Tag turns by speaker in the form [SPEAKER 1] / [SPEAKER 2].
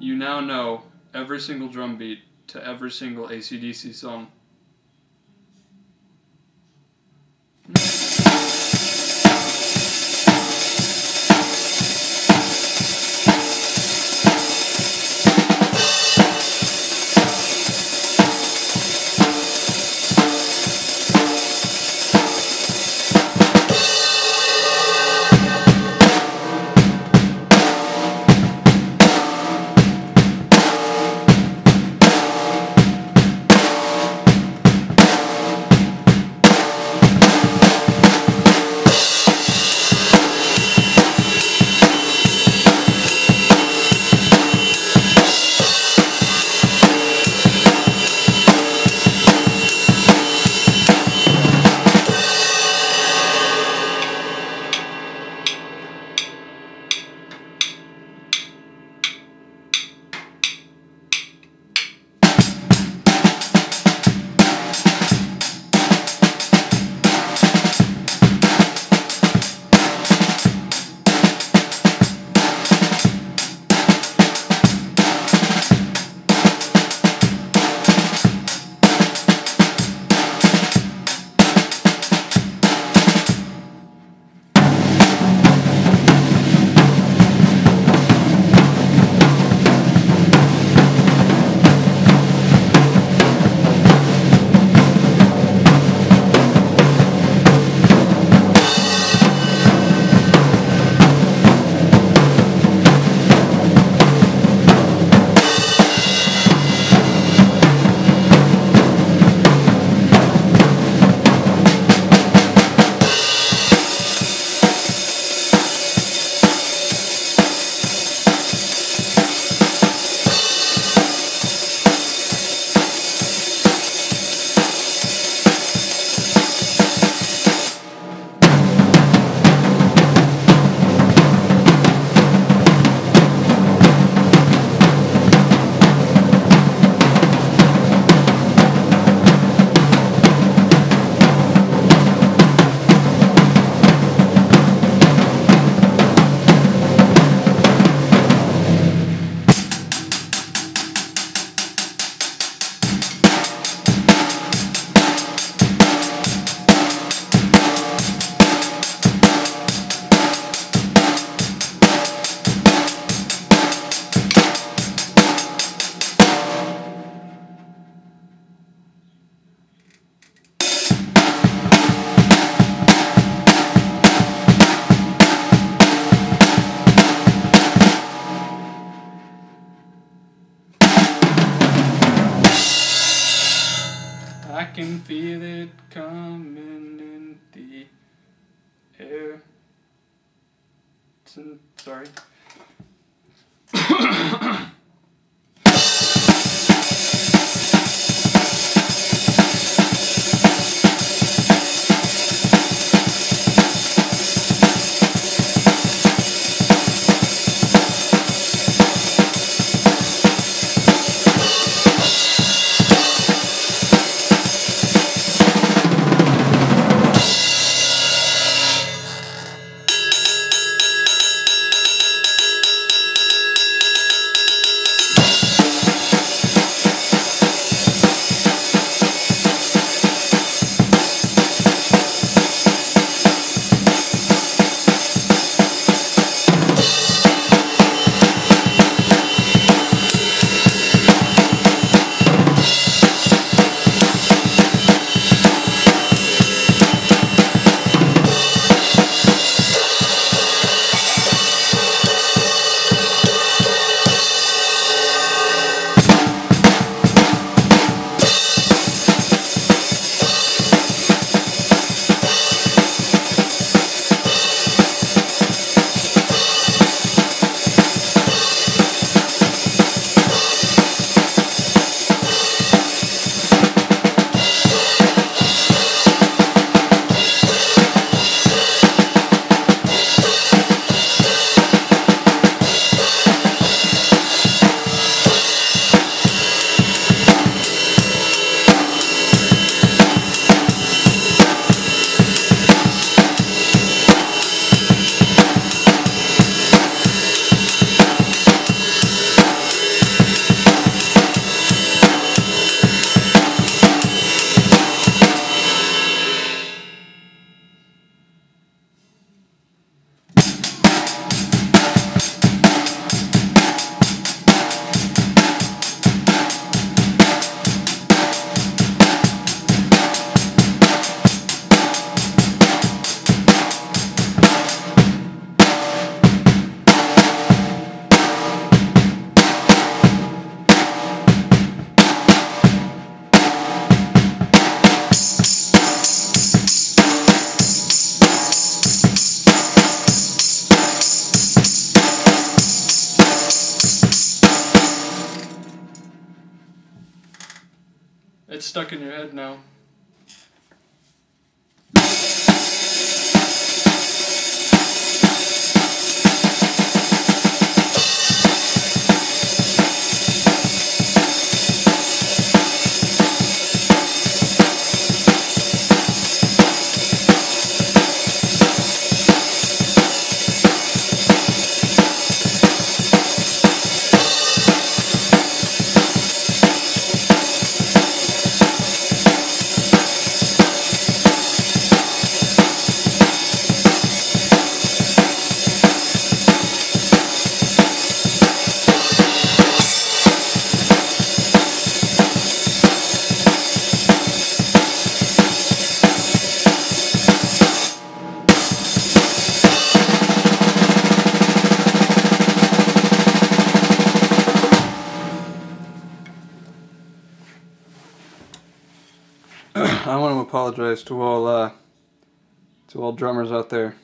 [SPEAKER 1] You now know every single drum beat to every single AC/DC song. Feel it coming in the air. It's stuck in your head now. Apologize to all uh, to all drummers out there.